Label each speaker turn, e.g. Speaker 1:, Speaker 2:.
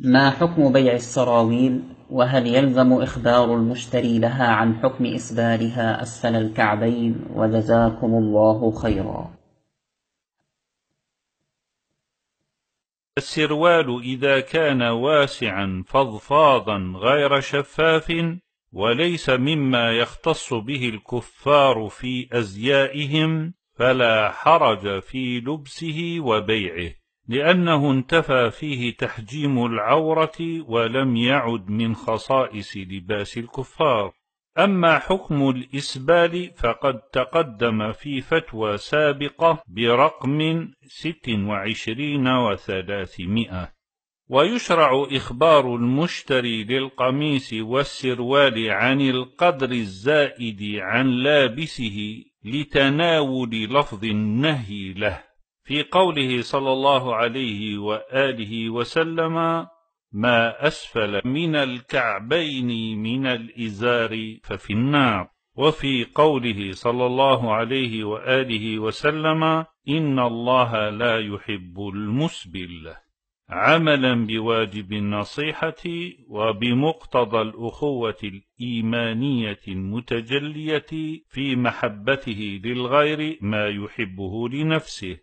Speaker 1: ما حكم بيع السراويل وهل يلزم إخبار المشتري لها عن حكم إسبالها أسفل الكعبين وجزاكم الله خيرا؟
Speaker 2: السروال إذا كان واسعا فضفاضا غير شفاف وليس مما يختص به الكفار في أزيائهم فلا حرج في لبسه وبيعه. لأنه انتفى فيه تحجيم العورة ولم يعد من خصائص لباس الكفار. أما حكم الإسبال فقد تقدم في فتوى سابقة برقم ست وعشرين وثلاثمائة. ويشرع إخبار المشتري للقميص والسروال عن القدر الزائد عن لابسه لتناول لفظ النهي له. في قوله صلى الله عليه وآله وسلم ما أسفل من الكعبين من الإزار ففي النار. وفي قوله صلى الله عليه وآله وسلم إن الله لا يحب المسبل. عملا بواجب النصيحة وبمقتضى الأخوة الإيمانية المتجلية في محبته للغير ما يحبه لنفسه.